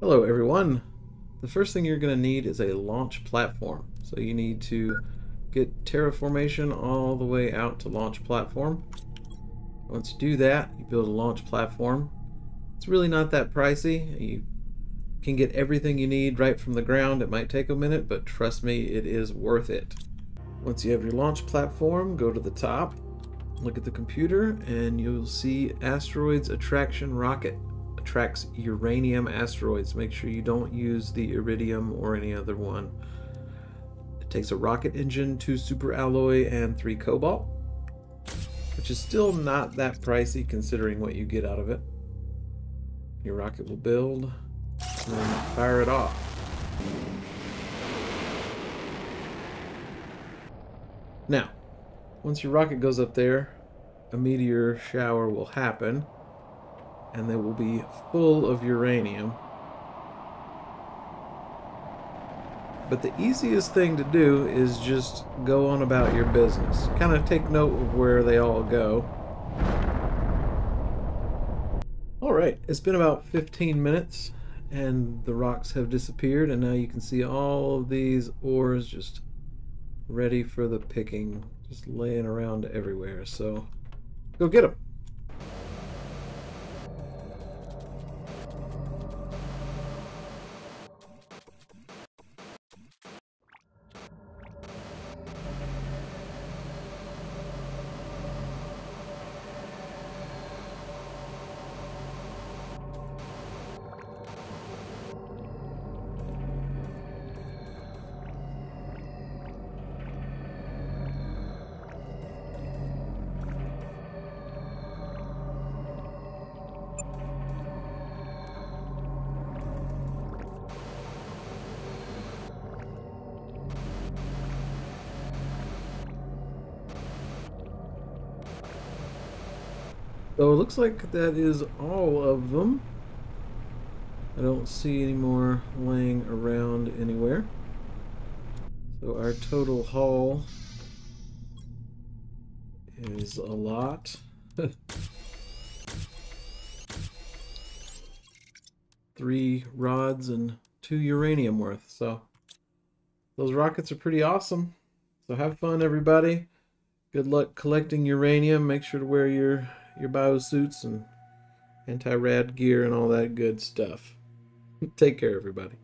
Hello everyone. The first thing you're going to need is a launch platform. So you need to get terraformation all the way out to launch platform. Once you do that, you build a launch platform. It's really not that pricey. You can get everything you need right from the ground. It might take a minute, but trust me, it is worth it. Once you have your launch platform, go to the top, look at the computer, and you'll see Asteroids Attraction Rocket tracks uranium asteroids. Make sure you don't use the iridium or any other one. It takes a rocket engine, two super alloy, and three cobalt, which is still not that pricey considering what you get out of it. Your rocket will build, and fire it off. Now, once your rocket goes up there, a meteor shower will happen and they will be full of uranium. But the easiest thing to do is just go on about your business. Kind of take note of where they all go. Alright, it's been about 15 minutes and the rocks have disappeared and now you can see all of these ores just ready for the picking. Just laying around everywhere. So go get them. So it looks like that is all of them. I don't see any more laying around anywhere. So our total haul is a lot. Three rods and two uranium worth. So those rockets are pretty awesome. So have fun, everybody. Good luck collecting uranium. Make sure to wear your your biosuits and anti-rad gear and all that good stuff. Take care, everybody.